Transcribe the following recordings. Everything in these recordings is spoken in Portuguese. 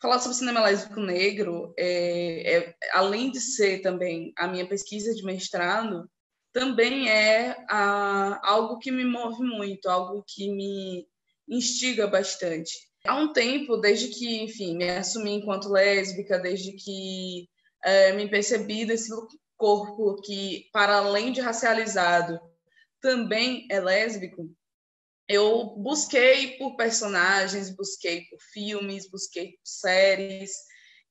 Falar sobre cinema lésbico negro, é, é, além de ser também a minha pesquisa de mestrado, também é a, algo que me move muito, algo que me instiga bastante. Há um tempo, desde que, enfim, me assumi enquanto lésbica, desde que é, me percebi desse corpo que, para além de racializado, também é lésbico, eu busquei por personagens, busquei por filmes, busquei por séries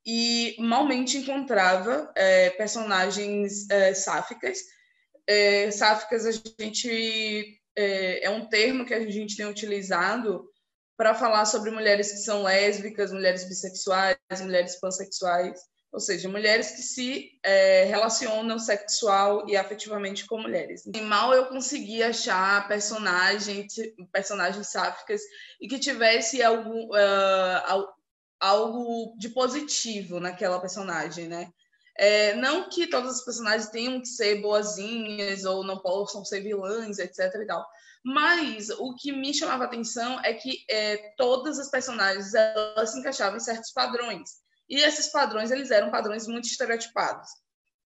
e malmente encontrava é, personagens é, sáficas. É, sáficas a gente é, é um termo que a gente tem utilizado para falar sobre mulheres que são lésbicas, mulheres bissexuais, mulheres pansexuais ou seja, mulheres que se é, relacionam sexual e afetivamente com mulheres. E mal eu consegui achar personagens, personagens sáficas e que tivesse algum, uh, algo de positivo naquela personagem, né? É, não que todas as personagens tenham que ser boazinhas ou não possam ser vilãs, etc. E tal. Mas o que me chamava atenção é que é, todas as personagens elas se encaixavam em certos padrões. E esses padrões, eles eram padrões muito estereotipados.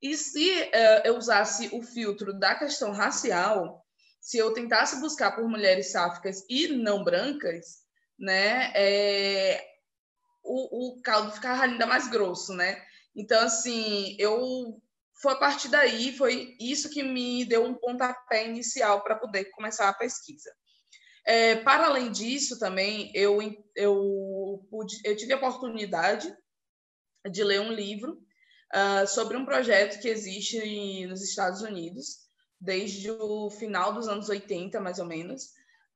E se uh, eu usasse o filtro da questão racial, se eu tentasse buscar por mulheres sáficas e não brancas, né, é, o, o caldo ficava ainda mais grosso, né? Então, assim, eu foi a partir daí, foi isso que me deu um pontapé inicial para poder começar a pesquisa. É, para além disso, também, eu, eu, pude, eu tive a oportunidade de ler um livro uh, sobre um projeto que existe nos Estados Unidos desde o final dos anos 80, mais ou menos,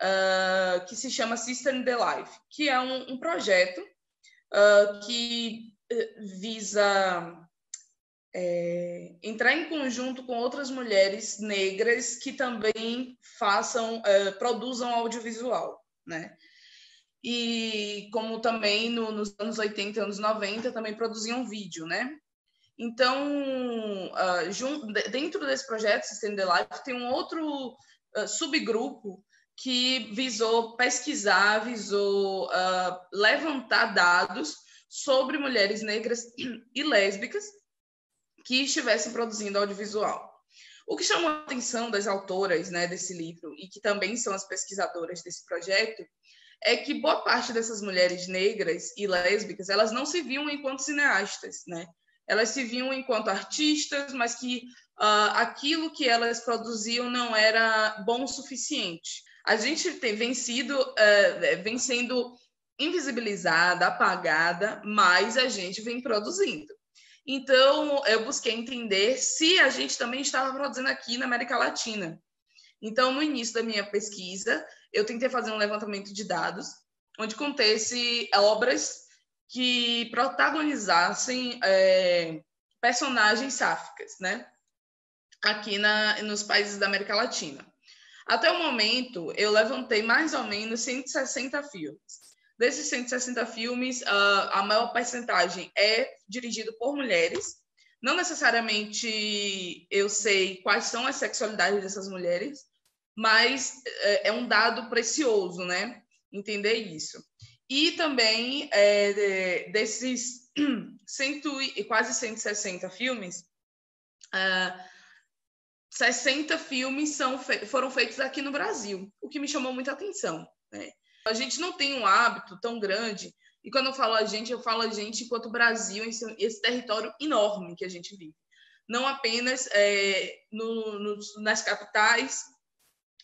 uh, que se chama Sister in the Life, que é um, um projeto uh, que eh, visa é, entrar em conjunto com outras mulheres negras que também façam, uh, produzam audiovisual, né? E como também no, nos anos 80 anos 90 também produziam vídeo, né? Então, uh, junto, dentro desse projeto System the Life tem um outro uh, subgrupo que visou pesquisar, visou uh, levantar dados sobre mulheres negras e lésbicas que estivessem produzindo audiovisual. O que chamou a atenção das autoras né, desse livro, e que também são as pesquisadoras desse projeto, é que boa parte dessas mulheres negras e lésbicas, elas não se viam enquanto cineastas, né? Elas se viam enquanto artistas, mas que uh, aquilo que elas produziam não era bom o suficiente. A gente tem vencido, uh, vem sendo invisibilizada, apagada, mas a gente vem produzindo. Então, eu busquei entender se a gente também estava produzindo aqui na América Latina. Então, no início da minha pesquisa, eu tentei fazer um levantamento de dados, onde contesse obras que protagonizassem é, personagens sáficas, né? Aqui na, nos países da América Latina. Até o momento, eu levantei mais ou menos 160 filmes. Desses 160 filmes, a maior percentagem é dirigido por mulheres. Não necessariamente eu sei quais são as sexualidades dessas mulheres, mas é, é um dado precioso, né? Entender isso. E também é, desses cento e quase 160 filmes, uh, 60 filmes são foram feitos aqui no Brasil, o que me chamou muita atenção. Né? A gente não tem um hábito tão grande, e quando eu falo a gente, eu falo a gente enquanto Brasil, esse, esse território enorme que a gente vive. Não apenas é, no, no, nas capitais,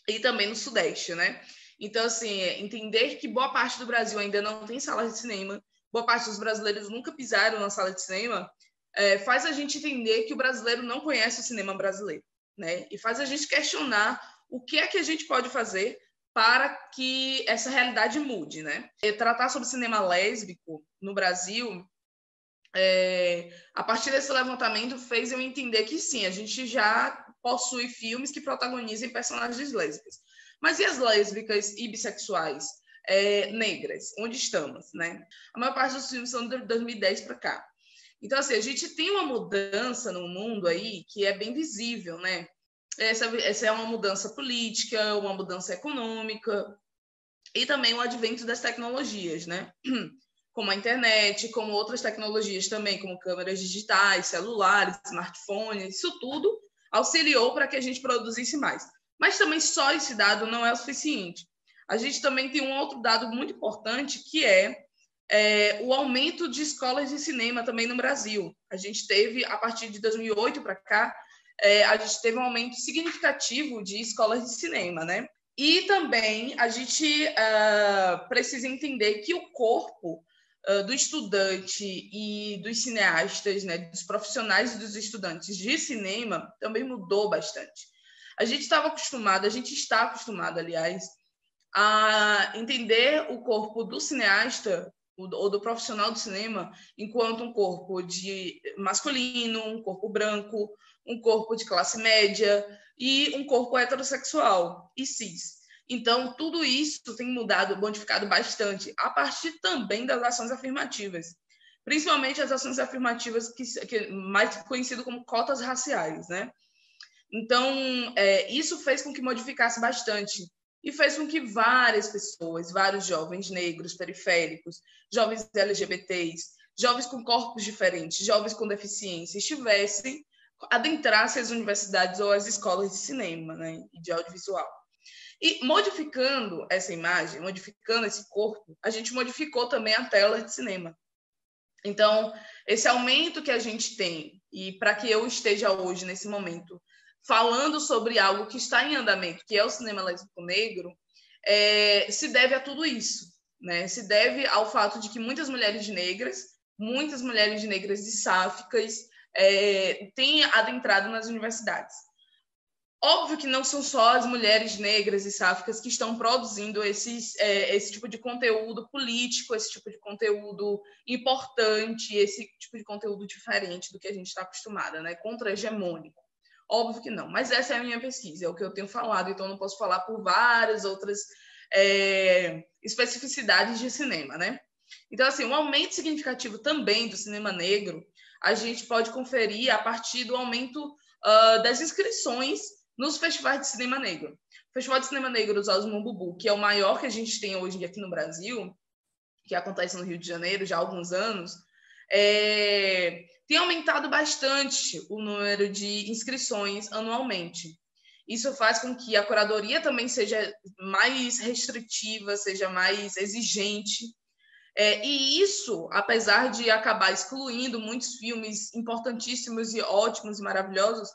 e também no Sudeste, né? Então, assim, entender que boa parte do Brasil ainda não tem sala de cinema, boa parte dos brasileiros nunca pisaram na sala de cinema, é, faz a gente entender que o brasileiro não conhece o cinema brasileiro, né? E faz a gente questionar o que é que a gente pode fazer para que essa realidade mude, né? E tratar sobre cinema lésbico no Brasil, é, a partir desse levantamento, fez eu entender que sim, a gente já possui filmes que protagonizem personagens lésbicas. Mas e as lésbicas e bissexuais é, negras? Onde estamos, né? A maior parte dos filmes são de 2010 para cá. Então, assim, a gente tem uma mudança no mundo aí que é bem visível, né? Essa, essa é uma mudança política, uma mudança econômica e também o advento das tecnologias, né? como a internet, como outras tecnologias também, como câmeras digitais, celulares, smartphones, isso tudo auxiliou para que a gente produzisse mais. Mas também só esse dado não é o suficiente. A gente também tem um outro dado muito importante, que é, é o aumento de escolas de cinema também no Brasil. A gente teve, a partir de 2008 para cá, é, a gente teve um aumento significativo de escolas de cinema, né? E também a gente uh, precisa entender que o corpo do estudante e dos cineastas, né, dos profissionais e dos estudantes de cinema também mudou bastante. A gente estava acostumado, a gente está acostumado, aliás, a entender o corpo do cineasta ou do profissional do cinema enquanto um corpo de masculino, um corpo branco, um corpo de classe média e um corpo heterossexual e cis. Então, tudo isso tem mudado, modificado bastante, a partir também das ações afirmativas, principalmente as ações afirmativas que, que mais conhecido como cotas raciais, né? Então, é, isso fez com que modificasse bastante e fez com que várias pessoas, vários jovens negros periféricos, jovens LGBTs, jovens com corpos diferentes, jovens com deficiência, estivessem adentrassem as universidades ou as escolas de cinema né, e de audiovisual. E modificando essa imagem, modificando esse corpo, a gente modificou também a tela de cinema. Então, esse aumento que a gente tem, e para que eu esteja hoje, nesse momento, falando sobre algo que está em andamento, que é o cinema lésbico negro, é, se deve a tudo isso. Né? Se deve ao fato de que muitas mulheres negras, muitas mulheres negras e sáficas, é, têm adentrado nas universidades. Óbvio que não são só as mulheres negras e sáficas que estão produzindo esses, é, esse tipo de conteúdo político, esse tipo de conteúdo importante, esse tipo de conteúdo diferente do que a gente está acostumada, né? contra-hegemônico. Óbvio que não, mas essa é a minha pesquisa, é o que eu tenho falado, então não posso falar por várias outras é, especificidades de cinema, né? Então, assim, um aumento significativo também do cinema negro, a gente pode conferir a partir do aumento uh, das inscrições nos festivais de cinema negro. O Festival de Cinema Negro dos Osmo Bubu, que é o maior que a gente tem hoje aqui no Brasil, que acontece no Rio de Janeiro já há alguns anos, é, tem aumentado bastante o número de inscrições anualmente. Isso faz com que a curadoria também seja mais restritiva, seja mais exigente. É, e isso, apesar de acabar excluindo muitos filmes importantíssimos e ótimos e maravilhosos,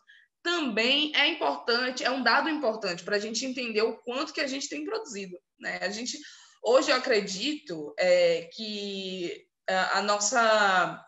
também é importante, é um dado importante para a gente entender o quanto que a gente tem produzido. Né? A gente, hoje eu acredito é, que a, a nossa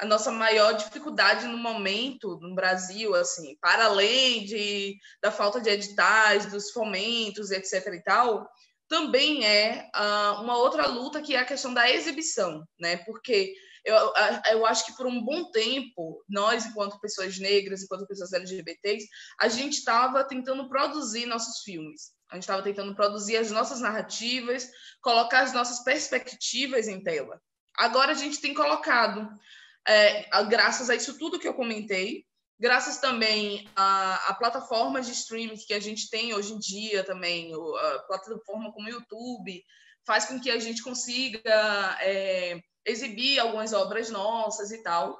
a nossa maior dificuldade no momento no Brasil, assim, para além de, da falta de editais, dos fomentos, etc. e tal, também é uh, uma outra luta que é a questão da exibição, né? Porque eu, eu acho que por um bom tempo, nós, enquanto pessoas negras, enquanto pessoas LGBTs, a gente estava tentando produzir nossos filmes. A gente estava tentando produzir as nossas narrativas, colocar as nossas perspectivas em tela. Agora a gente tem colocado, é, graças a isso tudo que eu comentei, graças também a, a, plataformas de streaming que a gente tem hoje em dia também, a plataforma como o YouTube, faz com que a gente consiga é, exibir algumas obras nossas e tal.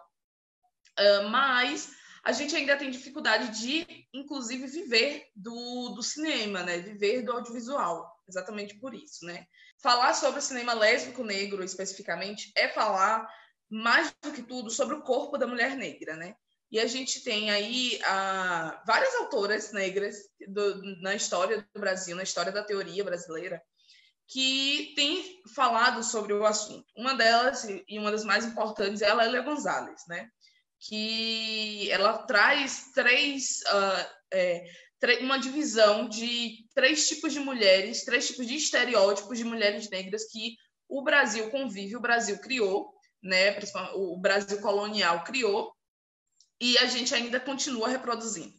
Uh, mas a gente ainda tem dificuldade de, inclusive, viver do, do cinema, né? Viver do audiovisual, exatamente por isso, né? Falar sobre o cinema lésbico negro, especificamente, é falar mais do que tudo sobre o corpo da mulher negra, né? E a gente tem aí ah, várias autoras negras do, na história do Brasil, na história da teoria brasileira, que tem falado sobre o assunto. Uma delas, e uma das mais importantes, é a Lélia Gonzalez, né? que ela traz três, uh, é, uma divisão de três tipos de mulheres, três tipos de estereótipos de mulheres negras que o Brasil convive, o Brasil criou, né? o Brasil colonial criou, e a gente ainda continua reproduzindo.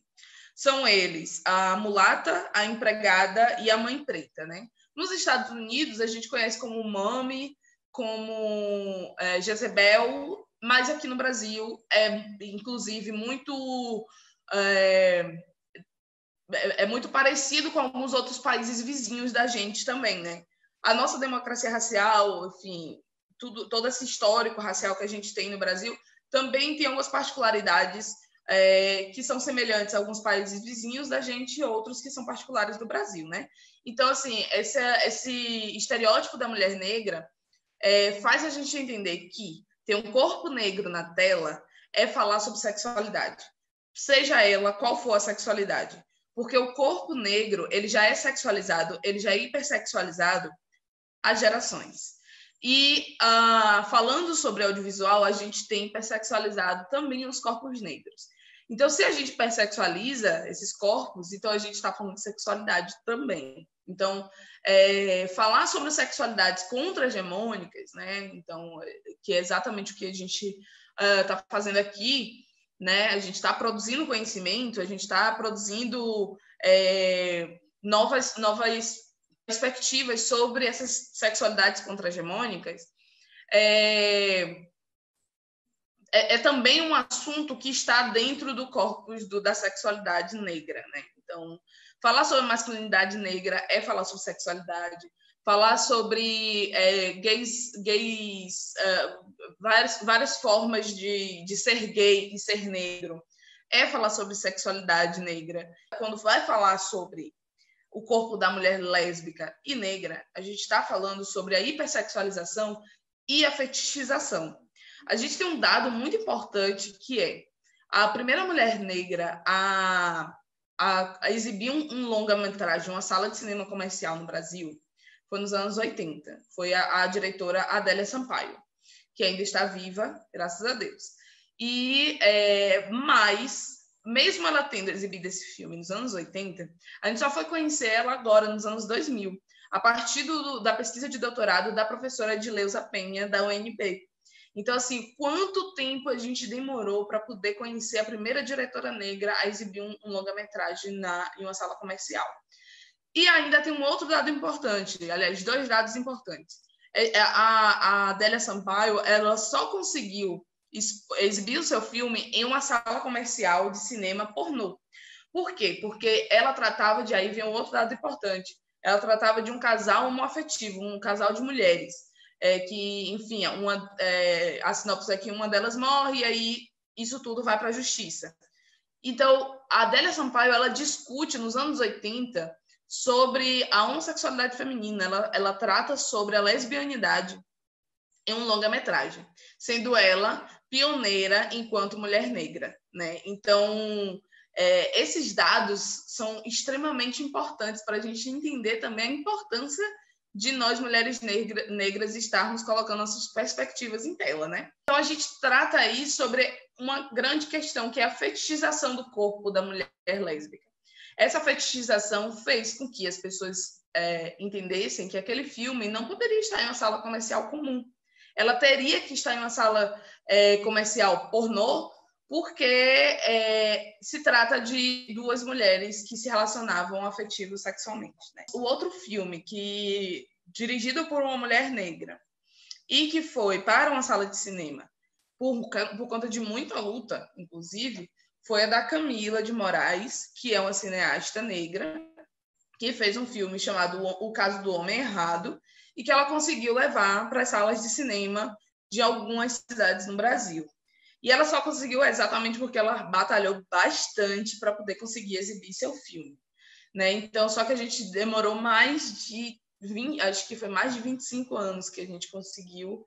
São eles a mulata, a empregada e a mãe preta, né? Nos Estados Unidos, a gente conhece como mami, como é, Jezebel, mas aqui no Brasil é, inclusive, muito. É, é muito parecido com alguns outros países vizinhos da gente também, né? A nossa democracia racial, enfim, tudo, todo esse histórico racial que a gente tem no Brasil, também tem algumas particularidades é, que são semelhantes a alguns países vizinhos da gente e outros que são particulares do Brasil, né? Então, assim, esse, esse estereótipo da mulher negra é, faz a gente entender que ter um corpo negro na tela é falar sobre sexualidade, seja ela qual for a sexualidade. Porque o corpo negro, ele já é sexualizado, ele já é hipersexualizado há gerações. E uh, falando sobre audiovisual, a gente tem hipersexualizado também os corpos negros. Então, se a gente hipersexualiza esses corpos, então a gente está falando de sexualidade também. Então, é, falar sobre sexualidades contra-hegemônicas, né? Então, que é exatamente o que a gente está uh, fazendo aqui, né? A gente está produzindo conhecimento, a gente está produzindo é, novas, novas perspectivas sobre essas sexualidades contra-hegemônicas. É, é, é, também um assunto que está dentro do corpus do, da sexualidade negra, né? Então, falar sobre masculinidade negra é falar sobre sexualidade, falar sobre é, gays, gays uh, várias, várias formas de, de ser gay e ser negro, é falar sobre sexualidade negra. Quando vai falar sobre o corpo da mulher lésbica e negra, a gente está falando sobre a hipersexualização e a fetichização. A gente tem um dado muito importante que é a primeira mulher negra a, a, a exibir um, um longa-metragem, uma sala de cinema comercial no Brasil, foi nos anos 80. Foi a, a diretora Adélia Sampaio, que ainda está viva, graças a Deus. E é, mas mesmo ela tendo exibido esse filme nos anos 80, a gente só foi conhecer ela agora nos anos 2000, a partir do, da pesquisa de doutorado da professora Edileuza Penha da UNB. Então, assim, quanto tempo a gente demorou para poder conhecer a primeira diretora negra a exibir um, um longa-metragem em uma sala comercial? E ainda tem um outro dado importante, aliás, dois dados importantes. É, é, a, a Adélia Sampaio, ela só conseguiu exibir o seu filme em uma sala comercial de cinema pornô. Por quê? Porque ela tratava de, aí vem um outro dado importante, ela tratava de um casal homoafetivo, um casal de mulheres, é, que, enfim, uma, é, a sinopse é que uma delas morre e aí isso tudo vai para a justiça. Então, a Adélia Sampaio, ela discute nos anos 80 sobre a homossexualidade feminina, ela, ela trata sobre a lesbianidade em um longa-metragem, sendo ela pioneira enquanto mulher negra, né? Então, é, esses dados são extremamente importantes para a gente entender também a importância de nós, mulheres negra, negras, estarmos colocando nossas perspectivas em tela, né? Então, a gente trata aí sobre uma grande questão, que é a fetichização do corpo da mulher lésbica. Essa fetichização fez com que as pessoas é, entendessem que aquele filme não poderia estar em uma sala comercial comum. Ela teria que estar em uma sala é, comercial pornô, porque é, se trata de duas mulheres que se relacionavam afetivo sexualmente. Né? O outro filme que dirigido por uma mulher negra e que foi para uma sala de cinema por, por conta de muita luta, inclusive, foi a da Camila de Moraes, que é uma cineasta negra, que fez um filme chamado O Caso do Homem Errado, e que ela conseguiu levar para as salas de cinema de algumas cidades no Brasil. E ela só conseguiu exatamente porque ela batalhou bastante para poder conseguir exibir seu filme. Né? Então, só que a gente demorou mais de 20, acho que foi mais de 25 anos que a gente conseguiu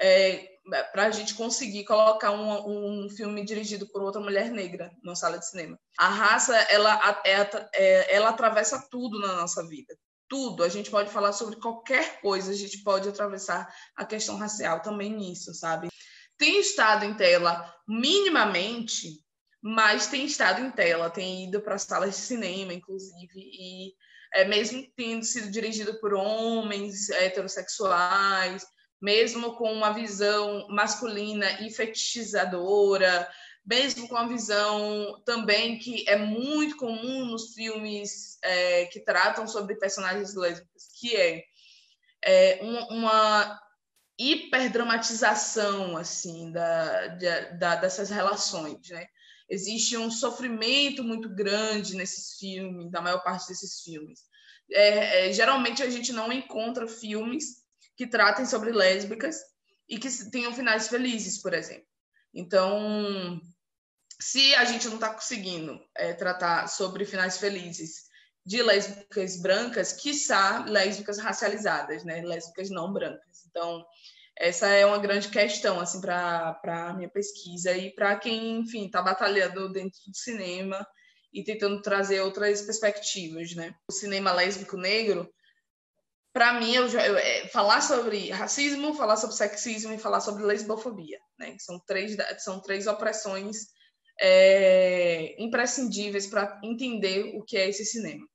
é, para a gente conseguir colocar um, um, filme dirigido por outra mulher negra na sala de cinema. A raça, ela, é, é, ela atravessa tudo na nossa vida. Tudo. A gente pode falar sobre qualquer coisa, a gente pode atravessar a questão racial também nisso, sabe? Tem estado em tela minimamente, mas tem estado em tela, tem ido para salas de cinema, inclusive, e é, mesmo tendo sido dirigido por homens heterossexuais, mesmo com uma visão masculina e fetichizadora, mesmo com uma visão também que é muito comum nos filmes é, que tratam sobre personagens lésbicas, que é, é uma, uma hiperdramatização assim da, da, dessas relações, né? Existe um sofrimento muito grande nesses filmes, na maior parte desses filmes. É, é, geralmente a gente não encontra filmes que tratem sobre lésbicas e que tenham finais felizes, por exemplo. Então, se a gente não está conseguindo é, tratar sobre finais felizes de lésbicas brancas, quiçá lésbicas racializadas, né? Lésbicas não brancas. Então, essa é uma grande questão assim para a minha pesquisa e para quem, enfim, está batalhando dentro do cinema e tentando trazer outras perspectivas, né? O cinema lésbico negro, para mim, eu, já, eu é, falar sobre racismo, falar sobre sexismo e falar sobre lesbofobia, né? São três são três opressões é, imprescindíveis para entender o que é esse cinema.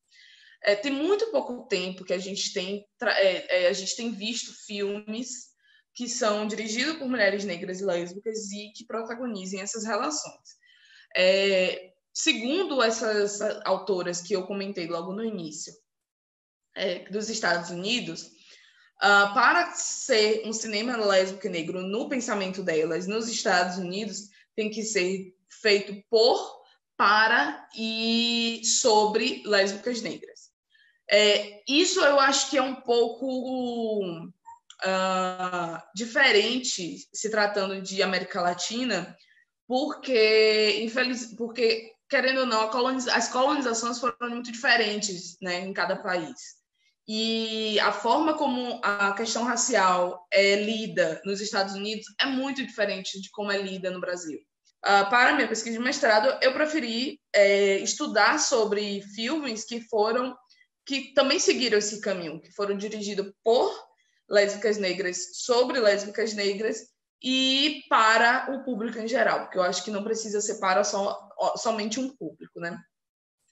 É, tem muito pouco tempo que a gente tem, é, é, a gente tem visto filmes que são dirigidos por mulheres negras e lésbicas e que protagonizem essas relações. É, segundo essas autoras que eu comentei logo no início, é, dos Estados Unidos, uh, para ser um cinema lésbico e negro no pensamento delas, nos Estados Unidos, tem que ser feito por, para e sobre lésbicas negras. É, isso eu acho que é um pouco uh, diferente se tratando de América Latina, porque, infeliz, porque querendo ou não, coloniza as colonizações foram muito diferentes né, em cada país. E a forma como a questão racial é lida nos Estados Unidos é muito diferente de como é lida no Brasil. Uh, para minha pesquisa de mestrado, eu preferi é, estudar sobre filmes que foram que também seguiram esse caminho, que foram dirigidos por lésbicas negras sobre lésbicas negras e para o público em geral, porque eu acho que não precisa ser para só, somente um público, né?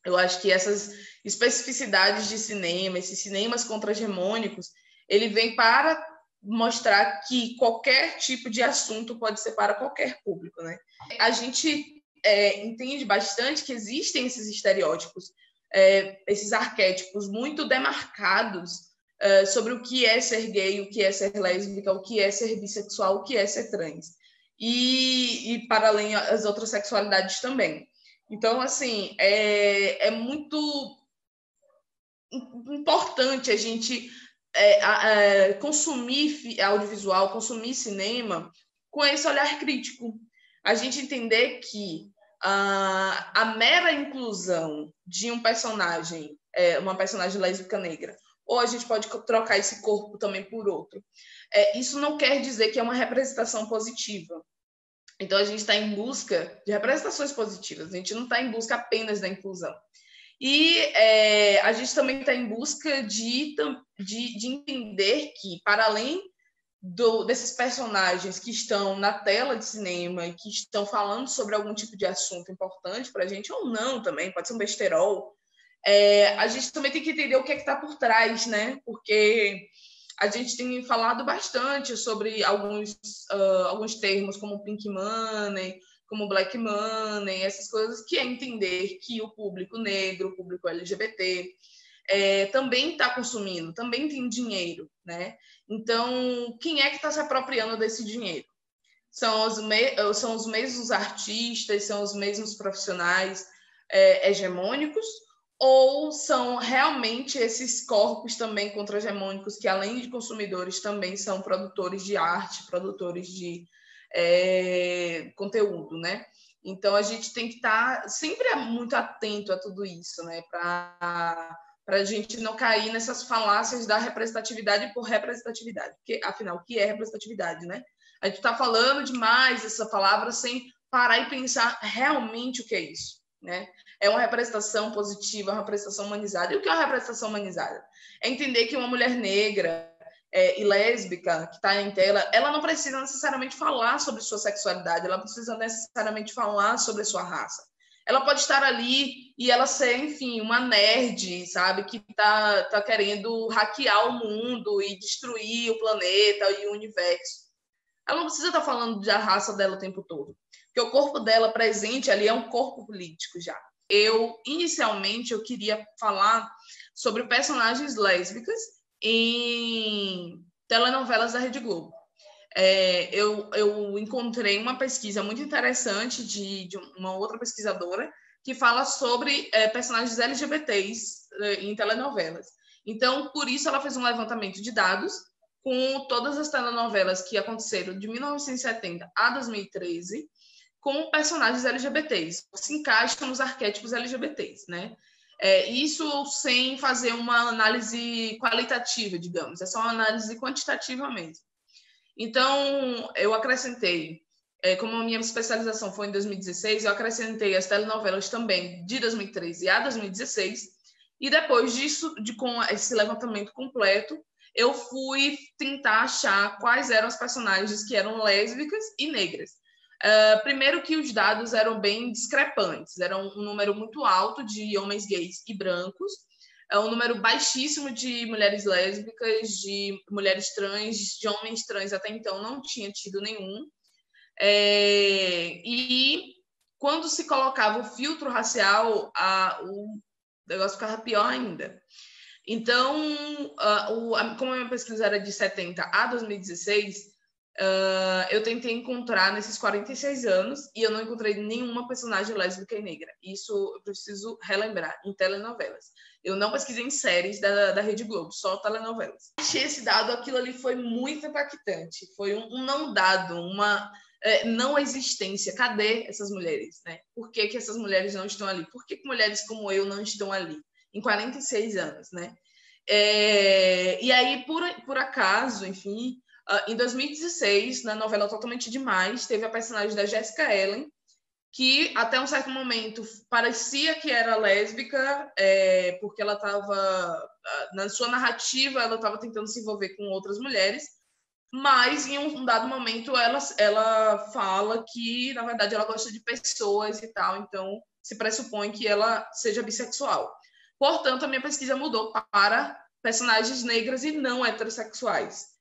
Eu acho que essas especificidades de cinema, esses cinemas contra-hegemônicos, ele vem para mostrar que qualquer tipo de assunto pode ser para qualquer público, né? A gente é, entende bastante que existem esses estereótipos, é, esses arquétipos muito demarcados uh, sobre o que é ser gay, o que é ser lésbica, o que é ser bissexual, o que é ser trans. E, e para além as outras sexualidades também. Então, assim, é, é muito importante a gente é, é, consumir audiovisual, consumir cinema com esse olhar crítico. A gente entender que a, a mera inclusão de um personagem, é, uma personagem lésbica negra, ou a gente pode trocar esse corpo também por outro. É, isso não quer dizer que é uma representação positiva. Então, a gente está em busca de representações positivas, a gente não está em busca apenas da inclusão. E é, a gente também está em busca de, de, de, entender que, para além do, desses personagens que estão na tela de cinema e que estão falando sobre algum tipo de assunto importante para a gente, ou não também, pode ser um besterol, é, a gente também tem que entender o que é que está por trás, né? Porque a gente tem falado bastante sobre alguns, uh, alguns termos como pink money, como black money, essas coisas, que é entender que o público negro, o público LGBT, é, também está consumindo, também tem dinheiro, né? Então, quem é que está se apropriando desse dinheiro? São os, são os mesmos artistas, são os mesmos profissionais é, hegemônicos, ou são realmente esses corpos também contra-hegemônicos que, além de consumidores, também são produtores de arte, produtores de é, conteúdo, né? Então, a gente tem que estar tá sempre muito atento a tudo isso, né? Para a gente não cair nessas falácias da representatividade por representatividade. Porque, afinal, o que é representatividade, né? A gente está falando demais essa palavra sem parar e pensar realmente o que é isso, né? é uma representação positiva, uma representação humanizada. E o que é uma representação humanizada? É entender que uma mulher negra é, e lésbica que está em tela, ela não precisa necessariamente falar sobre sua sexualidade, ela precisa necessariamente falar sobre sua raça. Ela pode estar ali e ela ser, enfim, uma nerd, sabe, que está tá querendo hackear o mundo e destruir o planeta e o universo. Ela não precisa estar tá falando da raça dela o tempo todo, porque o corpo dela presente ali é um corpo político já eu inicialmente eu queria falar sobre personagens lésbicas em telenovelas da Rede Globo. É, eu, eu encontrei uma pesquisa muito interessante de, de uma outra pesquisadora que fala sobre é, personagens LGBTs é, em telenovelas. Então, por isso, ela fez um levantamento de dados com todas as telenovelas que aconteceram de 1970 a 2013 com personagens LGBTs, se encaixam nos arquétipos LGBTs, né? É, isso sem fazer uma análise qualitativa, digamos, é só uma análise quantitativa mesmo. Então, eu acrescentei, é, como a minha especialização foi em 2016, eu acrescentei as telenovelas também de 2013 a 2016, e depois disso, de com esse levantamento completo, eu fui tentar achar quais eram as personagens que eram lésbicas e negras. Uh, primeiro que os dados eram bem discrepantes, era um número muito alto de homens gays e brancos, é um número baixíssimo de mulheres lésbicas, de mulheres trans, de homens trans até então não tinha tido nenhum. É, e quando se colocava o filtro racial, a, o negócio ficava pior ainda. Então, uh, o, a, como a minha pesquisa era de 70 a 2016, Uh, eu tentei encontrar nesses 46 anos e eu não encontrei nenhuma personagem lésbica e negra. Isso eu preciso relembrar em telenovelas. Eu não pesquisei em séries da, da Rede Globo, só telenovelas. Achei esse dado, aquilo ali foi muito impactante. Foi um, um não dado, uma é, não existência. Cadê essas mulheres? Né? Por que, que essas mulheres não estão ali? Por que, que mulheres como eu não estão ali? Em 46 anos, né? É, e aí, por, por acaso, enfim, Uh, em 2016, na novela Totalmente Demais, teve a personagem da Jessica Ellen, que até um certo momento parecia que era lésbica, é, porque ela estava, ah, na sua narrativa, ela estava tentando se envolver com outras mulheres, mas em um dado momento ela, ela fala que, na verdade, ela gosta de pessoas e tal, então se pressupõe que ela seja bissexual. Portanto, a minha pesquisa mudou para personagens negras e não heterossexuais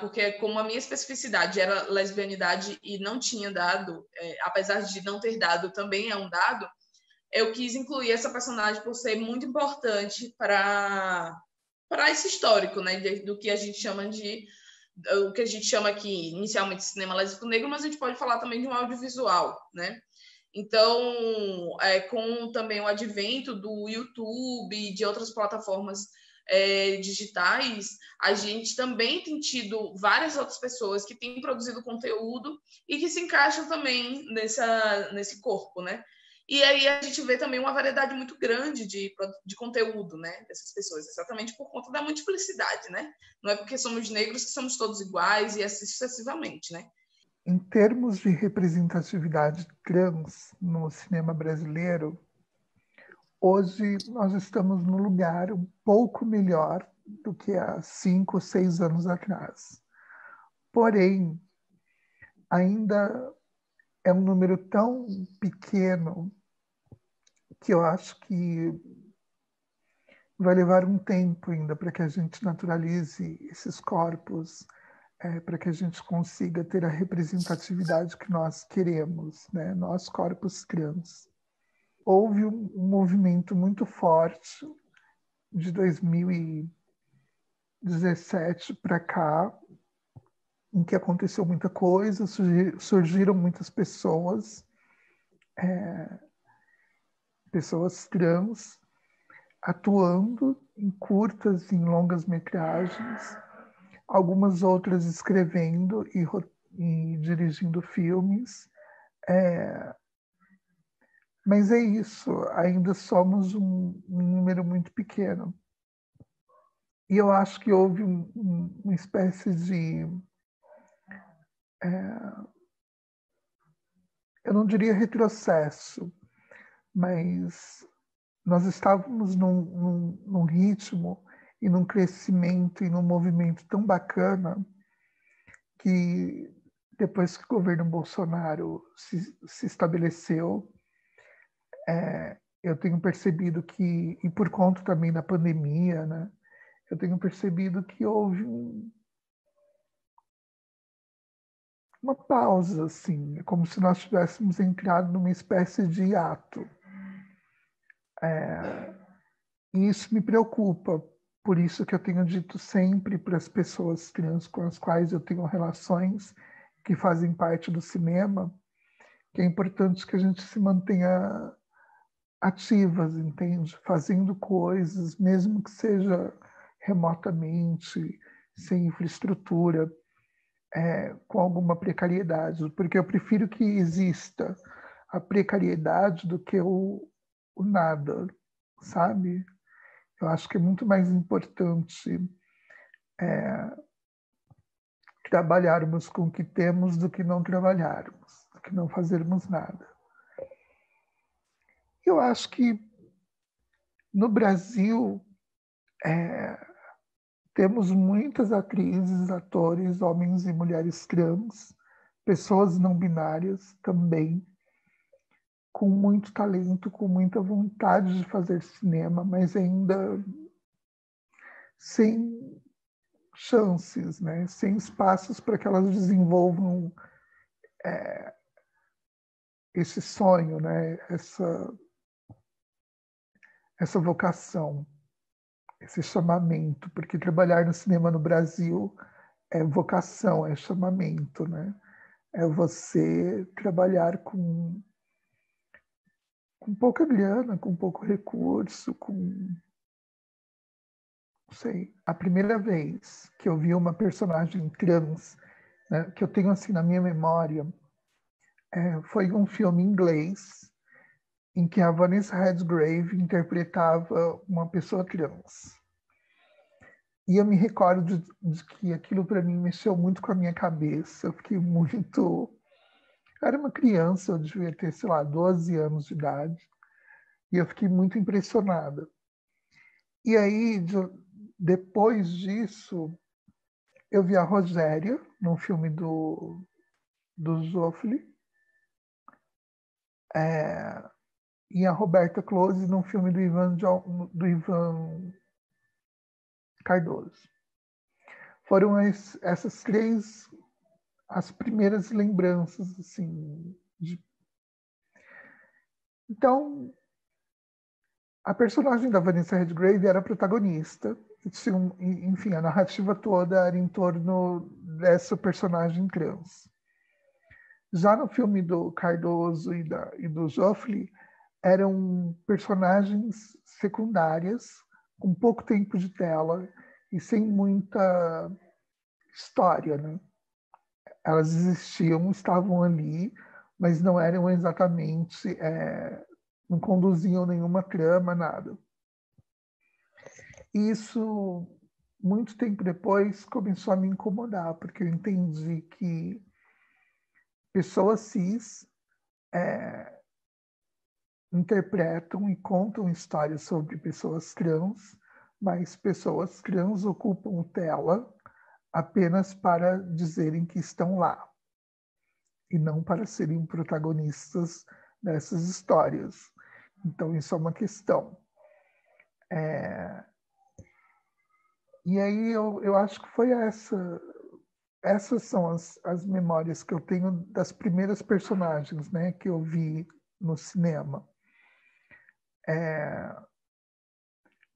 porque como a minha especificidade era lesbianidade e não tinha dado, é, apesar de não ter dado, também é um dado, eu quis incluir essa personagem por ser muito importante para para esse histórico, né, do que a gente chama de o que a gente chama aqui inicialmente de cinema lésbico negro, mas a gente pode falar também de um audiovisual, né? Então, é, com também o advento do YouTube, de outras plataformas é, digitais, a gente também tem tido várias outras pessoas que têm produzido conteúdo e que se encaixam também nessa, nesse corpo, né? E aí a gente vê também uma variedade muito grande de, de conteúdo, né, dessas pessoas, exatamente por conta da multiplicidade, né? Não é porque somos negros que somos todos iguais e assim sucessivamente, né? Em termos de representatividade trans no cinema brasileiro, Hoje nós estamos num lugar um pouco melhor do que há cinco, seis anos atrás. Porém, ainda é um número tão pequeno que eu acho que vai levar um tempo ainda para que a gente naturalize esses corpos, é, para que a gente consiga ter a representatividade que nós queremos, né? nós corpos trans houve um, movimento muito forte de 2017 para cá, em que aconteceu muita coisa, surgiram muitas pessoas, é, pessoas trans, atuando em curtas e em longas metragens, algumas outras escrevendo e, e dirigindo filmes. É, mas é isso, ainda somos um, um número muito pequeno. E eu acho que houve um, um, uma espécie de. É, eu não diria retrocesso, mas nós estávamos num, num, num, ritmo e num crescimento e num movimento tão bacana que depois que o governo Bolsonaro se, se estabeleceu, é, eu tenho percebido que, e por conta também da pandemia, né, eu tenho percebido que houve um, uma pausa, assim, como se nós tivéssemos entrado numa espécie de hiato. É, e isso me preocupa, por isso que eu tenho dito sempre para as pessoas trans com as quais eu tenho relações que fazem parte do cinema, que é importante que a gente se mantenha ativas, entende? Fazendo coisas, mesmo que seja remotamente, sem infraestrutura, é, com alguma precariedade, porque eu prefiro que exista a precariedade do que o, o nada, sabe? Eu acho que é muito mais importante é, trabalharmos com o que temos do que não trabalharmos, do que não fazermos nada. Eu acho que no Brasil é, temos muitas atrizes, atores, homens e mulheres trans, pessoas não binárias também, com muito talento, com muita vontade de fazer cinema, mas ainda sem chances, né? sem espaços para que elas desenvolvam é, esse sonho, né? essa, essa vocação, esse chamamento, porque trabalhar no cinema no Brasil é vocação, é chamamento, né? É você trabalhar com com pouca grana, com pouco recurso, com. Não sei. A primeira vez que eu vi uma personagem trans, né, que eu tenho assim na minha memória, é, foi um filme inglês em que a Vanessa Redgrave interpretava uma pessoa trans. E eu me recordo de, de que aquilo para mim mexeu muito com a minha cabeça. Eu fiquei muito eu era uma criança, eu devia ter, sei lá, 12 anos de idade, e eu fiquei muito impressionada. E aí, de, depois disso, eu vi a Roséria, num filme do, do Zoffle, é, e a Roberta Close num filme do Ivan, do Ivan Cardoso. Foram as, essas três as primeiras lembranças, assim. De... Então, a personagem da Vanessa Redgrave era a protagonista. enfim, a narrativa toda era em torno dessa personagem trans. Já no filme do Cardoso e, da, e do Joffre, eram personagens secundárias, com pouco tempo de tela e sem muita história, né? elas existiam, estavam ali, mas não eram exatamente, é, não conduziam nenhuma trama, nada. Isso, muito tempo depois, começou a me incomodar, porque eu entendi que pessoas cis é, interpretam e contam histórias sobre pessoas trans, mas pessoas trans ocupam tela apenas para dizerem que estão lá e não para serem protagonistas dessas histórias. Então, isso é uma questão. É... E aí eu, eu acho que foi essa. Essas são as, as memórias que eu tenho das primeiras personagens né, que eu vi no cinema. É...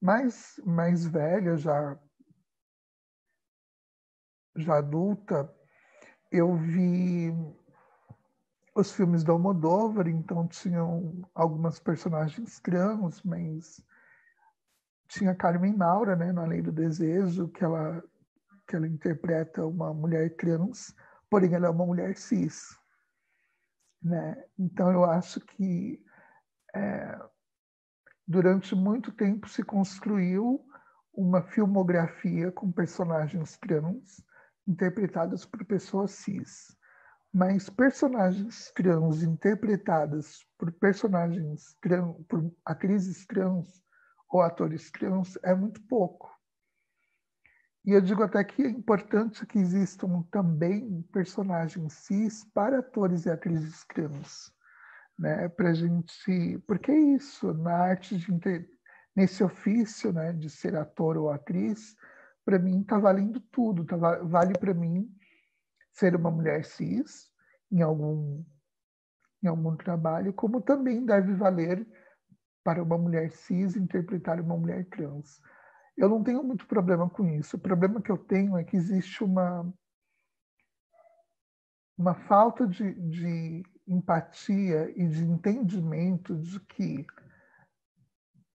Mais, mais velha, já já adulta, eu vi os filmes do Almodóvar, então tinham algumas personagens trans, mas tinha Carmen Maura, né, na Lei do Desejo, que ela que ela interpreta uma mulher trans, porém ela é uma mulher cis, né? Então eu acho que é, durante muito tempo se construiu uma filmografia com personagens trans interpretadas por pessoas cis. Mas personagens trans interpretadas por personagens trans, por atrizes trans ou atores trans é muito pouco. E eu digo até que é importante que existam também personagens cis para atores e atrizes trans, né? Para gente, porque é isso na arte de nesse ofício, né, de ser ator ou atriz, para mim está valendo tudo. Tá, vale para mim ser uma mulher cis em algum, em algum trabalho, como também deve valer para uma mulher cis interpretar uma mulher trans. Eu não tenho muito problema com isso. O problema que eu tenho é que existe uma, uma falta de, de empatia e de entendimento de que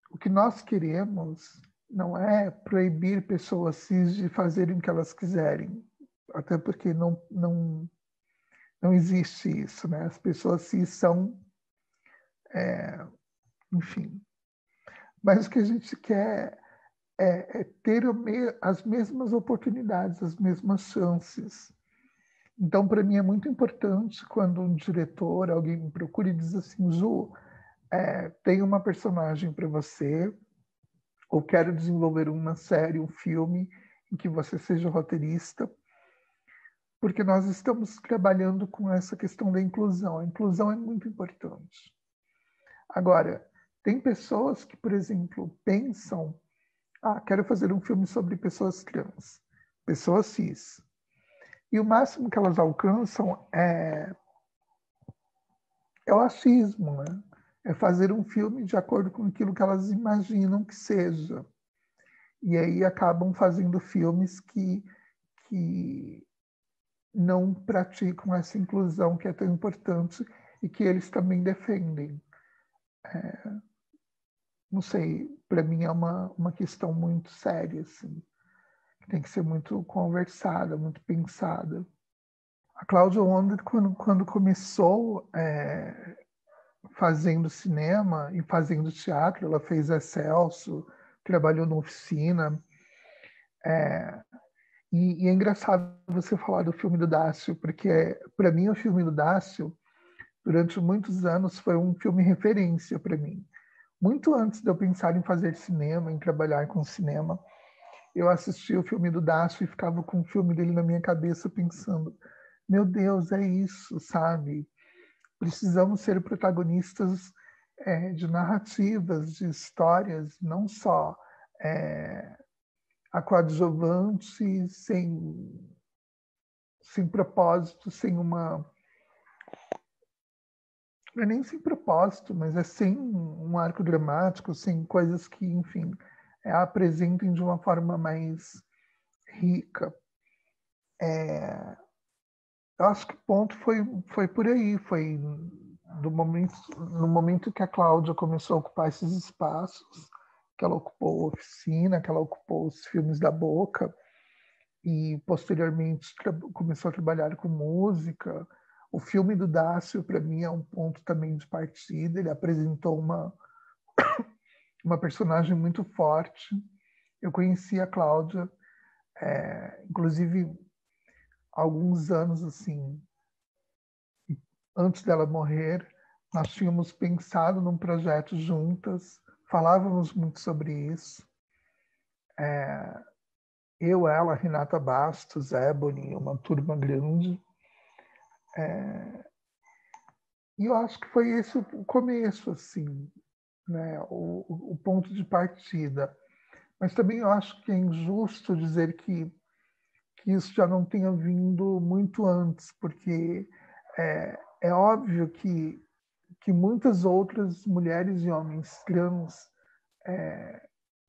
o que nós queremos não é proibir pessoas cis de fazerem o que elas quiserem, até porque não, não, não existe isso, né? As pessoas cis são, é, enfim. Mas o que a gente quer é, é ter as mesmas oportunidades, as mesmas chances. Então, para mim, é muito importante quando um diretor, alguém me procura e diz assim: Ju, é, tem uma personagem para você, ou quero desenvolver uma série, um filme em que você seja roteirista, porque nós estamos trabalhando com essa questão da inclusão. A inclusão é muito importante. Agora, tem pessoas que, por exemplo, pensam: ah, quero fazer um filme sobre pessoas trans, pessoas cis. E o máximo que elas alcançam é, é o achismo, né? é fazer um filme de acordo com aquilo que elas imaginam que seja. E aí acabam fazendo filmes que, que não praticam essa inclusão que é tão importante e que eles também defendem. É, não sei, para mim é uma, uma questão muito séria, assim, tem que ser muito conversada, muito pensada. A Cláudia Wonder, quando, quando começou é, fazendo cinema e fazendo teatro. Ela fez Excelso, trabalhou na oficina. É, e, e, é engraçado você falar do filme do Dácio, porque para mim o filme do Dácio, durante muitos anos, foi um filme referência para mim. Muito antes de eu pensar em fazer cinema, em trabalhar com cinema, eu assistia o filme do Dácio e ficava com o filme dele na minha cabeça pensando, meu Deus, é isso, sabe? precisamos ser protagonistas é, de narrativas, de histórias, não só é, a coadjuvante, sem, sem propósito, sem uma. Não é nem sem propósito, mas é sem um arco dramático, sem coisas que, enfim, apresentem de uma forma mais rica. É, eu acho que o ponto foi, foi por aí, foi do momento, no momento que a Cláudia começou a ocupar esses espaços, que ela ocupou a oficina, que ela ocupou os filmes da Boca, e posteriormente começou a trabalhar com música. O filme do Dácio, para mim, é um ponto também de partida. Ele apresentou uma, uma personagem muito forte. Eu conheci a Cláudia, é, inclusive alguns anos assim, antes dela morrer, nós tínhamos pensado num projeto juntas, falávamos muito sobre isso. É, eu, ela, Renata Bastos, Ebony, uma turma grande. É, e eu acho que foi esse o começo, assim, né, o, o ponto de partida. Mas também eu acho que é injusto dizer que que isso já não tenha vindo muito antes, porque é, é óbvio que, que muitas outras mulheres e homens trans é,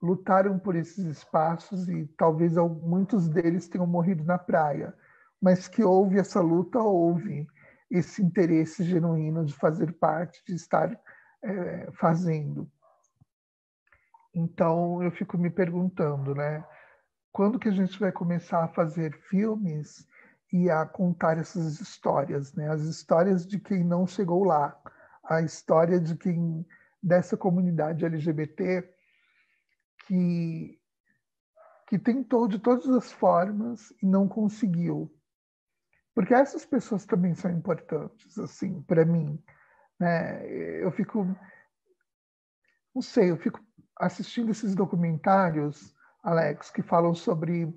lutaram por esses espaços e talvez muitos deles tenham morrido na praia, mas que houve essa luta, houve esse interesse genuíno de fazer parte, de estar é, fazendo. Então eu fico me perguntando, né? quando que a gente vai começar a fazer filmes e a contar essas histórias, né? As histórias de quem não chegou lá, a história de quem dessa comunidade LGBT que que tentou de todas as formas e não conseguiu. Porque essas pessoas também são importantes, assim, para mim, né? Eu fico não sei, eu fico assistindo esses documentários Alex, que falam sobre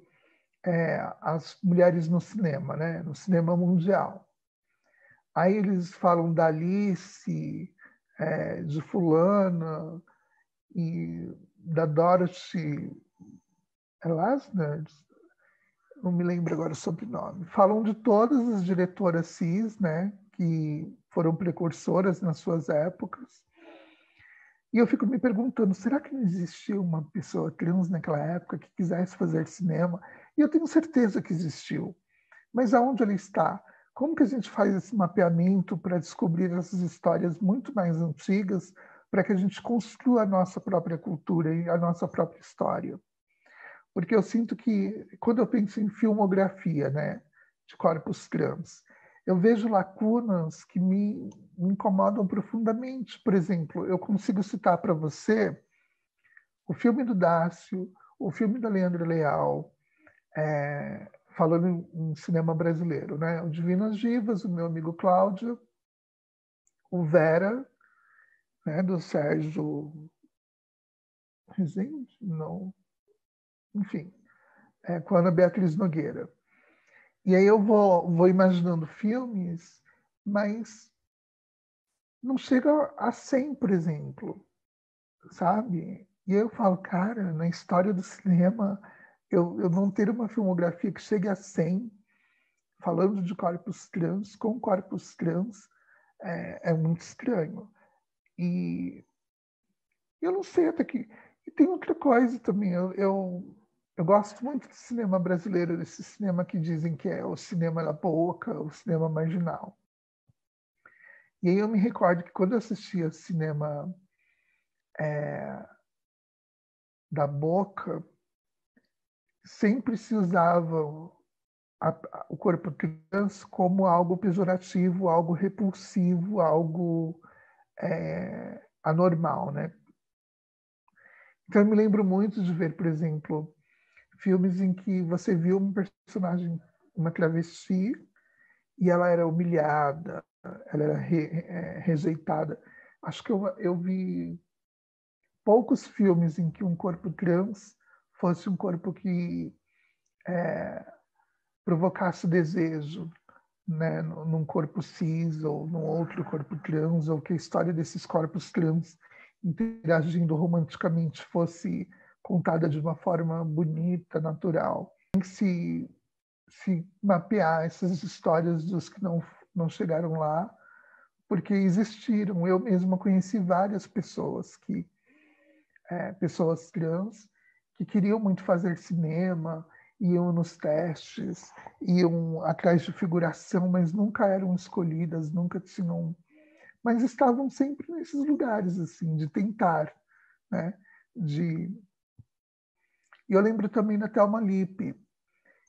é, as mulheres no cinema, né? no cinema mundial. Aí eles falam da Alice, é, de Fulana e da Dorothy Elasner, não me lembro agora o sobrenome. Falam de todas as diretoras cis, né, que foram precursoras nas suas épocas, e eu fico me perguntando, será que não existiu uma pessoa trans naquela época que quisesse fazer cinema? E eu tenho certeza que existiu. Mas aonde ela está? Como que a gente faz esse mapeamento para descobrir essas histórias muito mais antigas para que a gente construa a nossa própria cultura e a nossa própria história. Porque eu sinto que, quando eu penso em filmografia né, de corpos trans, eu vejo lacunas que me, me incomodam profundamente. Por exemplo, eu consigo citar para você o filme do Dácio, o filme da Leandra Leal, é, falando em, em, cinema brasileiro, né? O Divinas Divas, o meu amigo Cláudio, o Vera, né, do Sérgio Rezende? Não. Enfim, é, com a Ana Beatriz Nogueira. E aí eu vou, vou imaginando filmes, mas não chega a 100, por exemplo, sabe? E aí eu falo, cara, na história do cinema, eu, eu não ter uma filmografia que chegue a 100, falando de corpos trans, com corpos trans, é, é muito estranho. E eu não sei até que. E tem outra coisa também. Eu, eu, eu gosto muito do cinema brasileiro, desse cinema que dizem que é o cinema da boca, o cinema marginal. E aí eu me recordo que quando eu assistia cinema é, da boca, sempre se usava a, a, o corpo trans como algo pejorativo, algo repulsivo, algo é, anormal, né? Então eu me lembro muito de ver, por exemplo, filmes em que você viu um personagem, uma travesti, e ela era humilhada, ela era re, é, rejeitada. Acho que eu, eu vi poucos filmes em que um corpo trans fosse um corpo que é, provocasse desejo, né, num corpo cis ou num outro corpo trans, ou que a história desses corpos trans interagindo romanticamente fosse contada de uma forma bonita, natural. Tem que se, se mapear essas histórias dos que não, não chegaram lá, porque existiram. Eu mesma conheci várias pessoas que é, pessoas trans que queriam muito fazer cinema, iam nos testes, iam atrás de figuração, mas nunca eram escolhidas, nunca tinham. Mas estavam sempre nesses lugares, assim, de tentar, né? De... E eu lembro também da Thelma Lippe,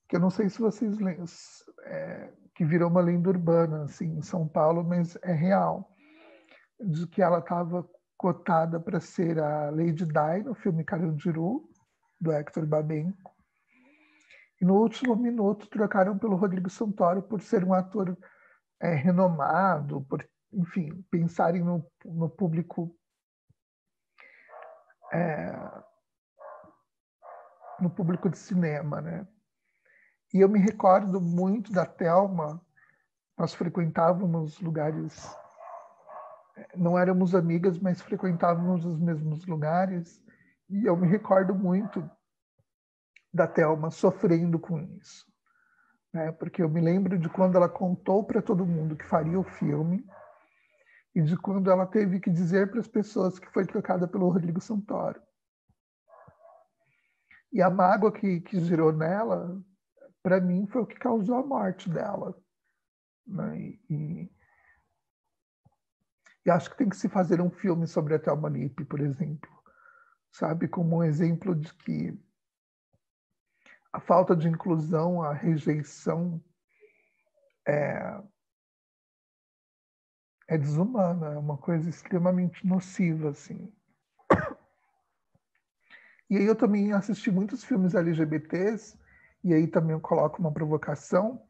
que eu não sei se vocês lembram, é, que virou uma lenda urbana, assim, em São Paulo, mas é real, de que ela estava cotada para ser a Lady Di no filme Carandiru, do Hector Babenco, e no último minuto trocaram pelo Rodrigo Santoro por ser um ator é, renomado, por, enfim, pensarem no, no público é, no público de cinema, né? E eu me recordo muito da Telma, nós frequentávamos lugares, não éramos amigas, mas frequentávamos os mesmos lugares, e eu me recordo muito da Thelma sofrendo com isso. Né? Porque eu me lembro de quando ela contou para todo mundo que faria o filme e de quando ela teve que dizer para as pessoas que foi trocada pelo Rodrigo Santoro. E a mágoa que, que gerou nela, para mim, foi o que causou a morte dela. Né? E, e, acho que tem que se fazer um filme sobre a Thelma Lippe, por exemplo, sabe? Como um exemplo de que a falta de inclusão, a rejeição é, é desumana, é uma coisa extremamente nociva, assim. E aí eu também assisti muitos filmes LGBTs, e aí também eu coloco uma provocação,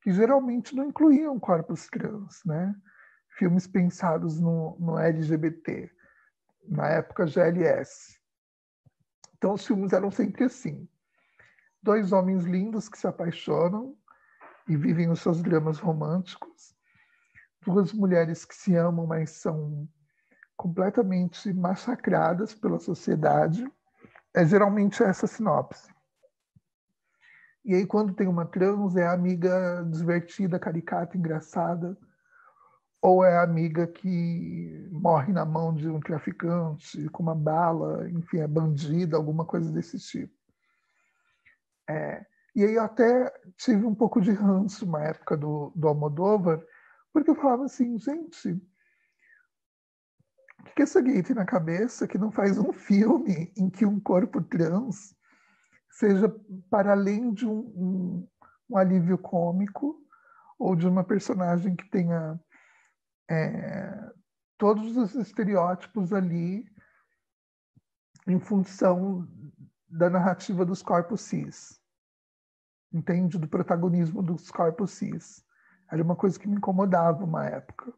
que geralmente não incluíam corpos trans, né? Filmes pensados no, no LGBT, na época GLS. Então os filmes eram sempre assim dois homens lindos que se apaixonam e vivem os seus dramas românticos, duas mulheres que se amam, mas são completamente massacradas pela sociedade. É geralmente essa sinopse. E aí, quando tem uma trans, é a amiga divertida, caricata, engraçada, ou é a amiga que morre na mão de um traficante com uma bala, enfim, é bandida, alguma coisa desse tipo. É, e aí eu até tive um pouco de ranço na época do, do Almodóvar, porque eu falava assim, gente, que essa gay tem na cabeça que não faz um filme em que um corpo trans seja para além de um, um, um alívio cômico ou de uma personagem que tenha é, todos os estereótipos ali em função da narrativa dos corpos cis. Entende? Do protagonismo dos corpos cis. Era uma coisa que me incomodava uma época.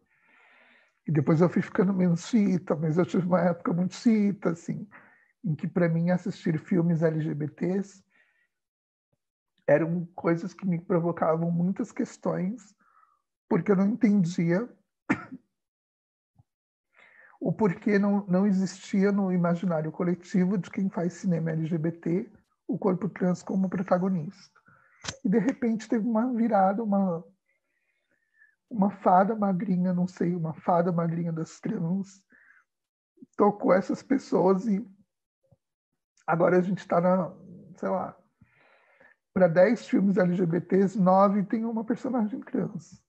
E depois eu fui ficando menos cita, mas eu tive uma época muito cita, assim, em que para mim assistir filmes LGBTs eram coisas que me provocavam muitas questões, porque eu não entendia o porquê não, não existia no imaginário coletivo de quem faz cinema LGBT o corpo trans como protagonista. E de repente teve uma virada, uma uma fada magrinha, não sei, uma fada magrinha das trans, tocou essas pessoas e agora a gente está na, sei lá, para 10 filmes LGBTs, 9 tem uma personagem trans,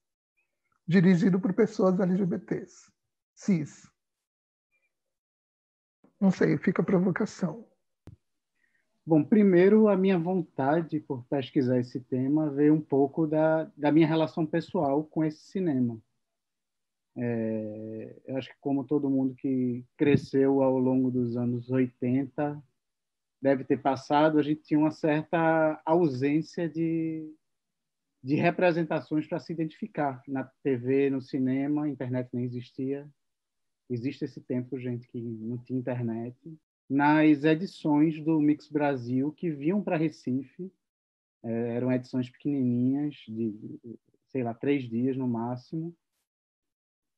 dirigido por pessoas LGBTs, cis. Não sei, fica a provocação. Bom, primeiro, a minha vontade por pesquisar esse tema veio um pouco da, da minha relação pessoal com esse cinema. É, eu acho que, como todo mundo que cresceu ao longo dos anos 80 deve ter passado, a gente tinha uma certa ausência de, de representações para se identificar. Na TV, no cinema, a internet nem existia. Existe esse tempo, gente, que não tinha internet nas edições do Mix Brasil que vinham para Recife. É, eram edições pequenininhas, de, sei lá, três dias no máximo.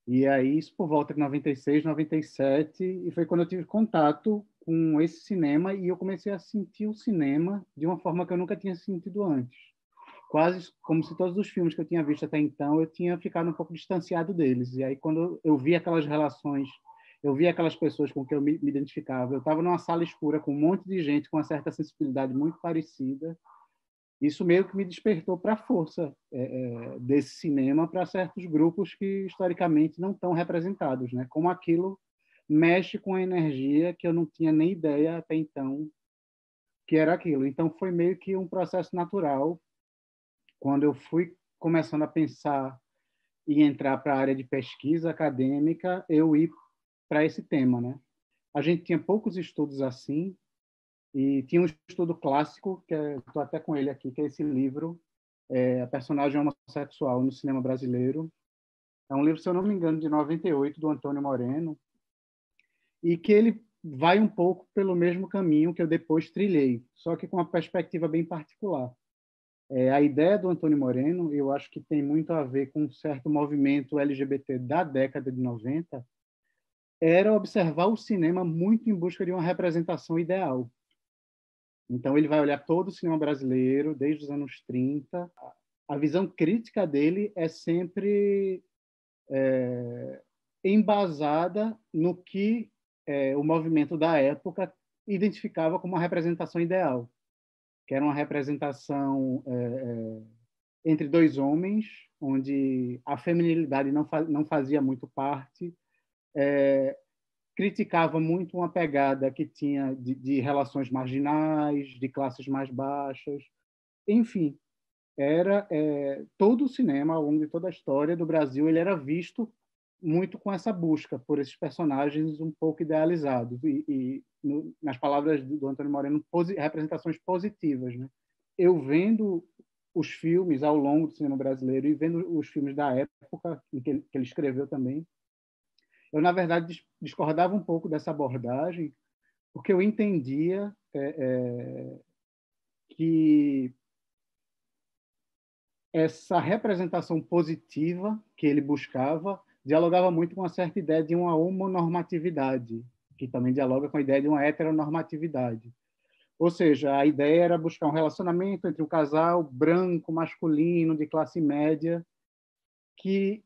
E aí, isso por volta de 96, 97, e foi quando eu tive contato com esse cinema e eu comecei a sentir o cinema de uma forma que eu nunca tinha sentido antes. Quase como se todos os filmes que eu tinha visto até então eu tinha ficado um pouco distanciado deles. E aí, quando eu vi aquelas relações eu via aquelas pessoas com quem eu me, me identificava. Eu estava numa sala escura com um monte de gente com uma certa sensibilidade muito parecida. Isso meio que me despertou para a força é, é, desse cinema para certos grupos que historicamente não estão representados, né? Como aquilo mexe com a energia que eu não tinha nem ideia até então que era aquilo. Então foi meio que um processo natural quando eu fui começando a pensar em entrar para a área de pesquisa acadêmica, eu ir para esse tema, né? A gente tinha poucos estudos assim e tinha um estudo clássico que estou é, até com ele aqui, que é esse livro, é, a personagem homossexual no cinema brasileiro. É um livro, se eu não me engano, de 98 do Antônio Moreno e que ele vai um pouco pelo mesmo caminho que eu depois trilhei, só que com uma perspectiva bem particular. É, a ideia do Antônio Moreno, eu acho que tem muito a ver com um certo movimento LGBT da década de 90, era observar o cinema muito em busca de uma representação ideal. Então, ele vai olhar todo o cinema brasileiro, desde os anos 30. A visão crítica dele é sempre é, embasada no que é, o movimento da época identificava como uma representação ideal, que era uma representação é, é entre dois homens, onde a feminilidade não, fa não fazia muito parte, é, criticava muito uma pegada que tinha de, de, relações marginais, de classes mais baixas, enfim, era é, todo o cinema ao longo de toda a história do Brasil ele era visto muito com essa busca por esses personagens um pouco idealizados e, e no, nas palavras do Antônio Moreno posi representações positivas, né? Eu vendo os filmes ao longo do cinema brasileiro e vendo os filmes da época em que ele, que ele escreveu também, eu, na verdade, discordava um pouco dessa abordagem, porque eu entendia é, é, que essa representação positiva que ele buscava dialogava muito com uma certa ideia de uma homonormatividade, que também dialoga com a ideia de uma heteronormatividade. Ou seja, a ideia era buscar um relacionamento entre um casal branco, masculino, de classe média, que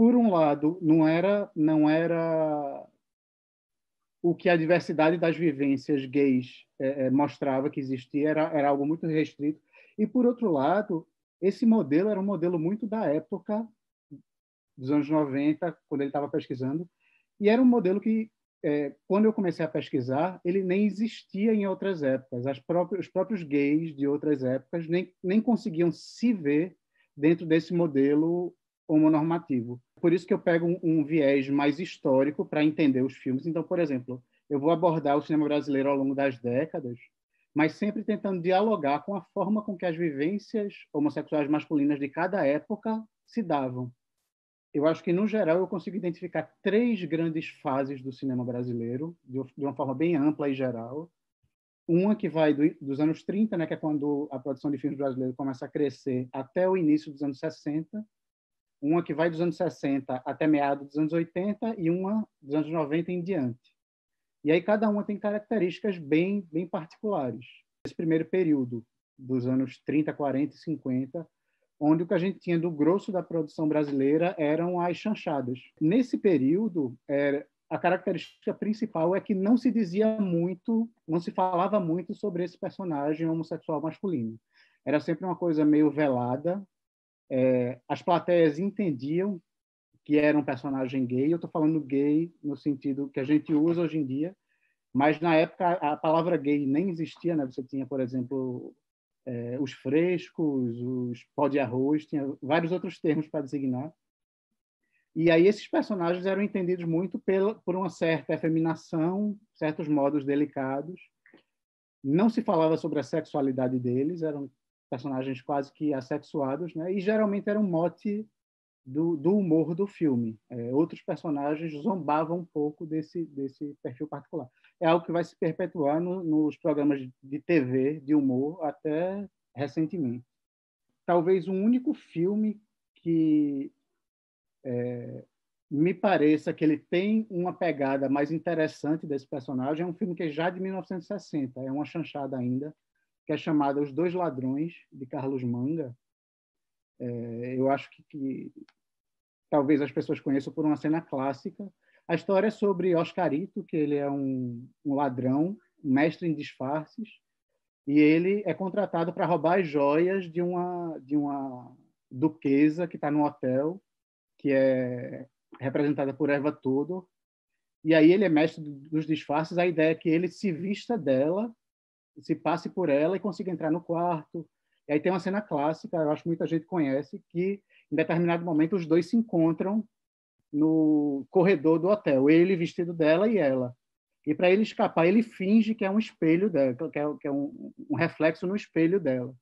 por um lado, não era não era o que a diversidade das vivências gays é, é, mostrava que existia era, era algo muito restrito e por outro lado esse modelo era um modelo muito da época dos anos 90 quando ele estava pesquisando E era um modelo que, é, quando eu comecei a pesquisar, ele nem existia em outras épocas. As próprias, os próprios gays de outras épocas nem, nem conseguiam se ver dentro desse modelo homonormativo. Por isso que eu pego um, um viés mais histórico para entender os filmes. Então, por exemplo, eu vou abordar o cinema brasileiro ao longo das décadas, mas sempre tentando dialogar com a forma com que as vivências homossexuais masculinas de cada época se davam. Eu acho que, no geral, eu consigo identificar três grandes fases do cinema brasileiro, de uma forma bem ampla e geral. Uma que vai do, dos anos 30, né, que é quando a produção de filmes brasileiros começa a crescer, até o início dos anos 60. Uma que vai dos anos 60 até meados dos anos 80 e uma dos anos 90 em diante. E aí cada uma tem características bem, bem particulares. Esse primeiro período, dos anos 30, 40 e 50, onde o que a gente tinha do grosso da produção brasileira eram as chanchadas. Nesse período, era, a característica principal é que não se dizia muito, não se falava muito sobre esse personagem homossexual masculino. Era sempre uma coisa meio velada. É, as plateias entendiam que era um personagem gay. Eu estou falando gay no sentido que a gente usa hoje em dia, mas na época a palavra gay nem existia, né? Você tinha, por exemplo, é, os frescos, os pó de arroz, tinha vários outros termos para designar. E aí esses personagens eram entendidos muito pela, por uma certa efeminação, certos modos delicados. Não se falava sobre a sexualidade deles, eram personagens quase que assexuados, né? E geralmente era um mote do, do humor do filme. É, outros personagens zombavam um pouco desse, desse perfil particular. É algo que vai se perpetuar no, nos programas de TV de humor até recentemente. Talvez o único filme que é, me pareça que ele tem uma pegada mais interessante desse personagem é um filme que é já de 1960, é uma chanchada ainda, que é chamada Os Dois Ladrões, de Carlos Manga. É, eu acho que, que, talvez as pessoas conheçam por uma cena clássica. A história é sobre Oscarito, que ele é um, um ladrão, um mestre em disfarces, e ele é contratado para roubar as joias de uma, de uma duquesa que está no hotel, que é representada por Eva Tudor. E aí ele é mestre dos disfarces. A ideia é que ele se vista dela, se passe por ela e consiga entrar no quarto. E aí tem uma cena clássica, eu acho que muita gente conhece, que em determinado momento os dois se encontram no corredor do hotel, ele vestido dela e ela. E para ele escapar, ele finge que é um espelho dela, que é, que é um, um, reflexo no espelho dela.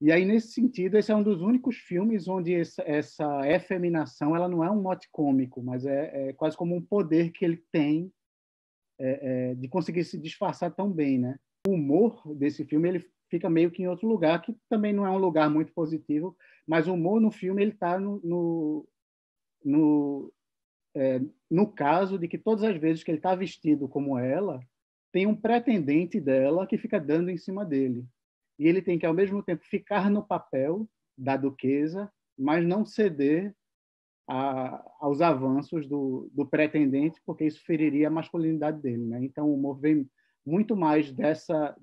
E aí, nesse sentido, esse é um dos únicos filmes onde essa, efeminação ela não é um mote cômico, mas é, é quase como um poder que ele tem é, é, de conseguir se disfarçar tão bem. Né? O humor desse filme ele fica meio que em outro lugar, que também não é um lugar muito positivo, mas o humor no filme ele está no, no, no, é, no caso de que todas as vezes que ele está vestido como ela, tem um pretendente dela que fica dando em cima dele. E ele tem que, ao mesmo tempo, ficar no papel da duquesa, mas não ceder a, aos avanços do, do, pretendente, porque isso feriria a masculinidade dele. Né? Então, o humor vem muito mais dessa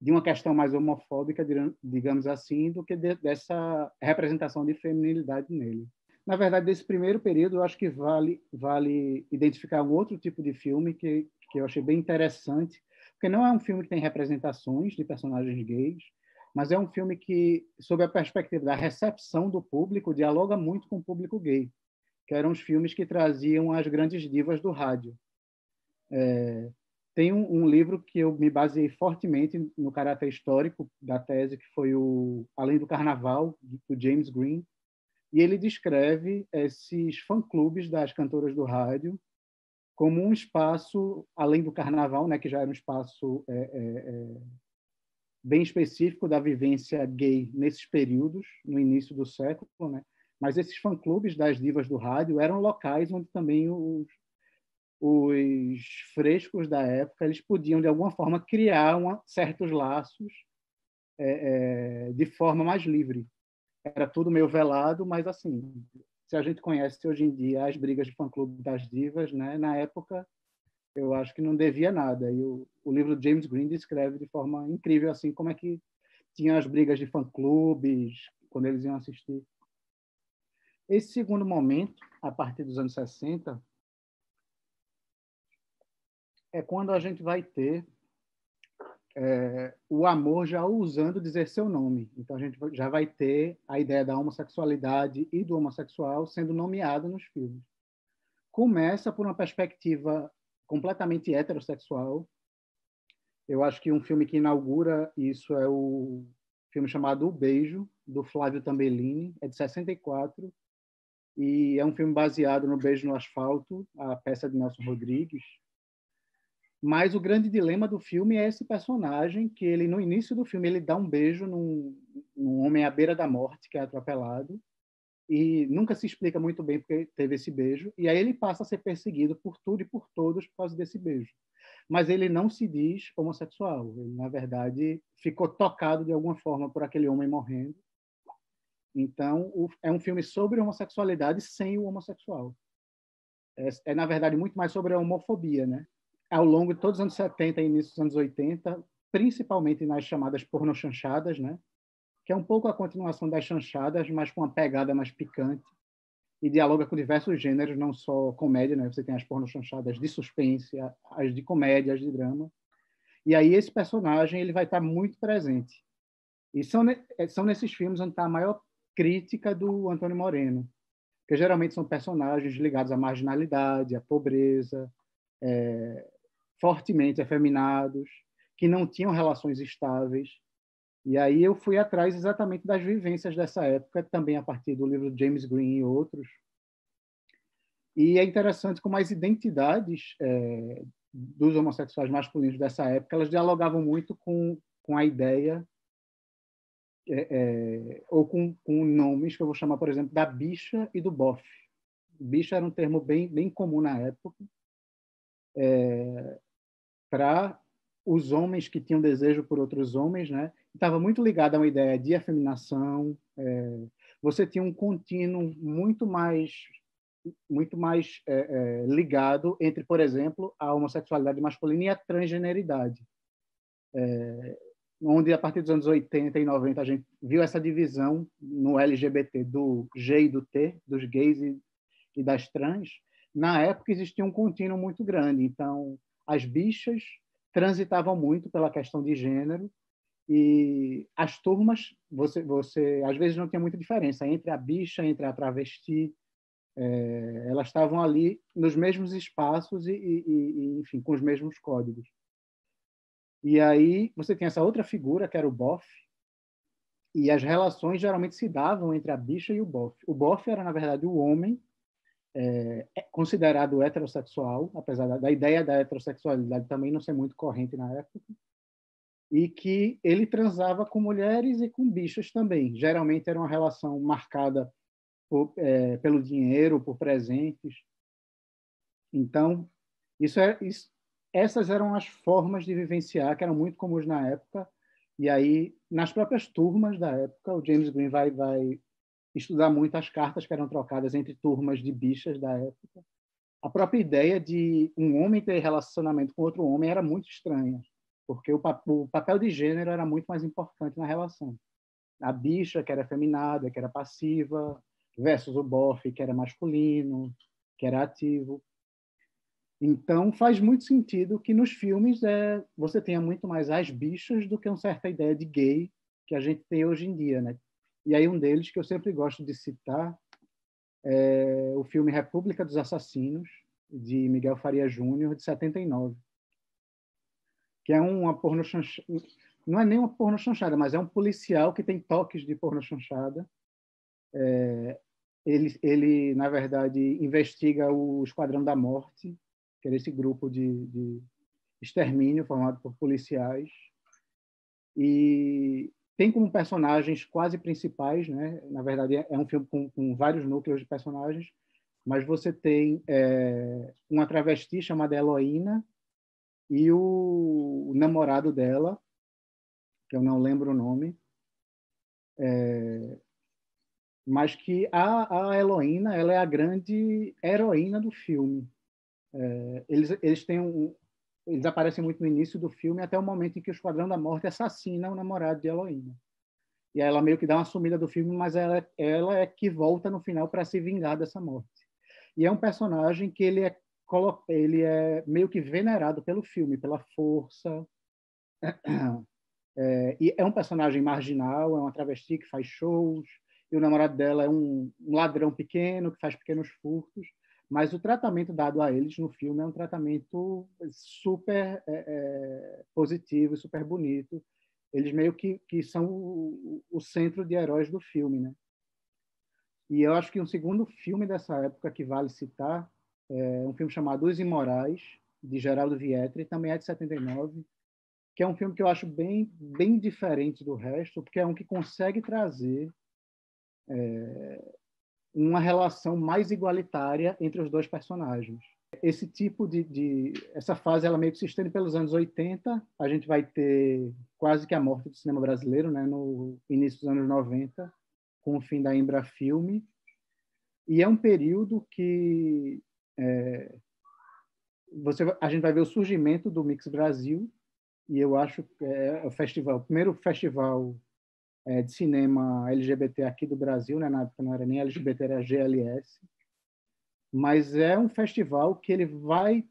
de uma questão mais homofóbica, digamos assim, do que de, dessa representação de feminilidade nele. Na verdade, desse primeiro período, eu acho que vale vale identificar um outro tipo de filme que que eu achei bem interessante, porque não é um filme que tem representações de personagens gays, mas é um filme que, sob a perspectiva da recepção do público, dialoga muito com o público gay, que eram os filmes que traziam as grandes divas do rádio. É, tem um, um, livro que eu me baseei fortemente no caráter histórico da tese, que foi o Além do Carnaval, do James Green, e ele descreve esses fã-clubes das cantoras do rádio como um espaço, além do carnaval, né, que já era um espaço é, é, é, bem específico da vivência gay nesses períodos, no início do século, né? mas esses fã-clubes das divas do rádio eram locais onde também os, os frescos da época eles podiam de alguma forma criar uma, certos laços é, é, de forma mais livre era tudo meio velado mas assim se a gente conhece hoje em dia as brigas de fã-clube das divas né na época eu acho que não devia nada e o, o livro James Green descreve de forma incrível assim como é que tinha as brigas de fã-clubes quando eles iam assistir Esse segundo momento, a partir dos anos 60, é quando a gente vai ter é, o amor já usando dizer seu nome. Então a gente já vai ter a ideia da homossexualidade e do homossexual sendo nomeado nos filmes. Começa por uma perspectiva completamente heterossexual. Eu acho que um filme que inaugura isso é o filme chamado O Beijo, do Flávio Tambellini, é de 64, e é um filme baseado no Beijo no Asfalto, a peça de Nelson Rodrigues, mas o grande dilema do filme é esse personagem que ele no início do filme ele dá um beijo num, num homem à beira da morte que é atropelado e nunca se explica muito bem porque teve esse beijo e aí ele passa a ser perseguido por tudo e por todos por causa desse beijo. Mas ele não se diz homossexual. Ele na verdade ficou tocado de alguma forma por aquele homem morrendo. Então o, é um filme sobre homossexualidade sem o homossexual. É, é na verdade muito mais sobre a homofobia, né? ao longo de todos os anos 70 e início dos anos 80, principalmente nas chamadas pornochanchadas, né? Que é um pouco a continuação das chanchadas, mas com uma pegada mais picante e dialoga com diversos gêneros, não só comédia, né? Você tem as pornochanchadas de suspense, as de comédia, as de drama. E aí esse personagem ele vai estar muito presente. E são, são nesses filmes onde está a maior crítica do Antônio Moreno, que geralmente são personagens ligados à marginalidade, à pobreza, é, fortemente efeminados, que não tinham relações estáveis. E aí eu fui atrás exatamente das vivências dessa época, também a partir do livro James Green e outros. E é interessante como as identidades é, dos homossexuais masculinos dessa época elas dialogavam muito com, com a ideia é, é, ou com, com nomes que eu vou chamar, por exemplo, da bicha e do bofe. Bicha era um termo bem, bem comum na época. É, para os homens que tinham desejo por outros homens, né? Estava muito ligado a uma ideia de afeminação. É, você tinha um contínuo muito mais muito mais é, é, ligado entre, por exemplo, a homossexualidade masculina e a transgeneridade. É, onde, a partir dos anos 80 e 90, a gente viu essa divisão no LGBT do G e do T, dos gays e, e das trans. Na época, existia um contínuo muito grande. Então, as bichas transitavam muito pela questão de gênero e as turmas você você às vezes não tinha muita diferença entre a bicha entre a travesti é, elas estavam ali nos mesmos espaços e, e, e, enfim com os mesmos códigos. E aí você tem essa outra figura que era o bof e as relações geralmente se davam entre a bicha e o bof o bof era na verdade o homem é, é considerado heterossexual, apesar da, da, ideia da heterossexualidade também não ser muito corrente na época, e que ele transava com mulheres e com bichos também. Geralmente era uma relação marcada por, é, pelo dinheiro, por presentes. Então, isso é, isso, essas eram as formas de vivenciar que eram muito comuns na época. E aí, nas próprias turmas da época, o James Green vai, vai estudar muito as cartas que eram trocadas entre turmas de bichas da época. A própria ideia de um homem ter relacionamento com outro homem era muito estranha, porque o, o papel de gênero era muito mais importante na relação. A bicha, que era feminada, que era passiva, versus o bofe, que era masculino, que era ativo. Então, faz muito sentido que nos filmes é, você tenha muito mais as bichas do que uma certa ideia de gay que a gente tem hoje em dia, né? E aí um deles que eu sempre gosto de citar é o filme República dos Assassinos, de Miguel Faria Júnior, de 79. Que é uma porno chanchada, não é nem uma porno chanchada, mas é um policial que tem toques de porno chanchada. É, ele, ele, na verdade, investiga o Esquadrão da Morte, que era esse grupo de, de extermínio formado por policiais. E tem como personagens quase principais, né? Na verdade, é um filme com, com vários núcleos de personagens, mas você tem é, uma travesti chamada Heloína e o, o, namorado dela, que eu não lembro o nome, é, mas que a, a Heloína ela é a grande heroína do filme. É, eles, eles têm um, eles aparecem muito no início do filme, até o momento em que o Esquadrão da Morte assassina o namorado de Heloína. e ela meio que dá uma sumida do filme, mas ela, ela é que volta no final para se vingar dessa morte. E é um personagem que ele é ele é meio que venerado pelo filme, pela força. É, e é um personagem marginal, é uma travesti que faz shows, e o namorado dela é um, um ladrão pequeno que faz pequenos furtos. Mas o tratamento dado a eles no filme é um tratamento super é, é, positivo, super bonito. Eles meio que, que são o, o centro de heróis do filme, né? E eu acho que um segundo filme dessa época que vale citar é um filme chamado Os Imorais, de Geraldo Vietri, também é de 79, que é um filme que eu acho bem, bem diferente do resto, porque é um que consegue trazer é, uma relação mais igualitária entre os dois personagens. Esse tipo de, de, essa fase ela meio que se estende pelos anos 80. A gente vai ter quase que a morte do cinema brasileiro, né, no início dos anos 90, com o fim da Embra Filme. E é um período que é, você, a gente vai ver o surgimento do Mix Brasil, e eu acho que é o festival, o primeiro festival é, de cinema LGBT aqui do Brasil, né? na época não era nem LGBT, era GLS, mas é um festival que ele vai,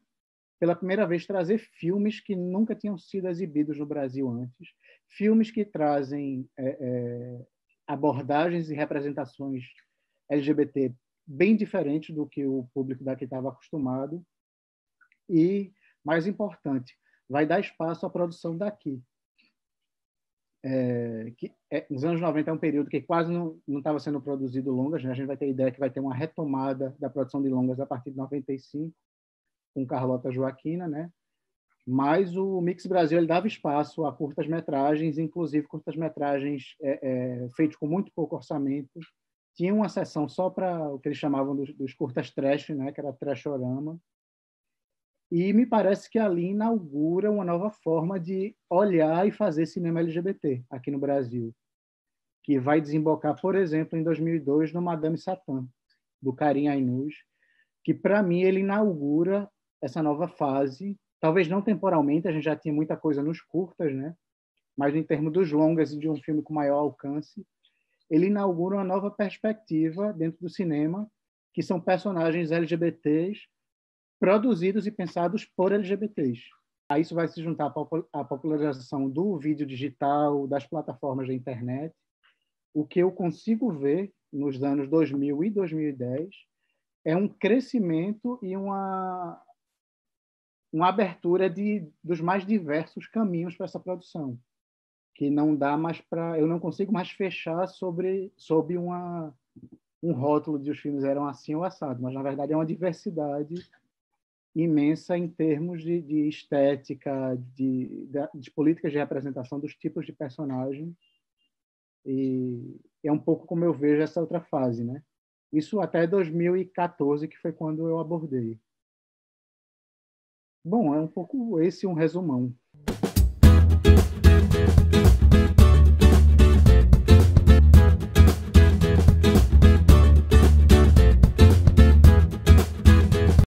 pela primeira vez, trazer filmes que nunca tinham sido exibidos no Brasil antes, filmes que trazem é, é, abordagens e representações LGBT bem diferentes do que o público daqui estava acostumado e, mais importante, vai dar espaço à produção daqui é, que é, nos anos 90 é um período que quase não estava sendo produzido longas, né? a gente vai ter a ideia que vai ter uma retomada da produção de longas a partir de 95, com Carlota Joaquina, né? mas o Mix Brasil ele dava espaço a curtas-metragens, inclusive curtas-metragens é, é, feitos com muito pouco orçamento. Tinha uma sessão só para o que eles chamavam dos, dos curtas trash, né? que era Trashorama, e me parece que ali inaugura uma nova forma de olhar e fazer cinema LGBT aqui no Brasil, que vai desembocar, por exemplo, em 2002 no Madame Satã, do Karim Ainuz, que para mim ele inaugura essa nova fase, talvez não temporalmente, a gente já tinha muita coisa nos curtas, né? Mas em termos dos longas e de um filme com maior alcance, ele inaugura uma nova perspectiva dentro do cinema, que são personagens LGBTs produzidos e pensados por LGBTs. A isso vai se juntar a popularização do vídeo digital, das plataformas da internet. O que eu consigo ver nos anos 2000 e 2010 é um crescimento e uma, uma abertura de, dos mais diversos caminhos para essa produção, que não dá mais para, eu não consigo mais fechar sobre sobre uma um rótulo de os filmes eram assim ou assado, mas na verdade é uma diversidade imensa em termos de, de estética, de, de, de, políticas de representação dos tipos de personagem. E é um pouco como eu vejo essa outra fase, né? Isso até 2014, que foi quando eu abordei. Bom, é um pouco esse um resumão.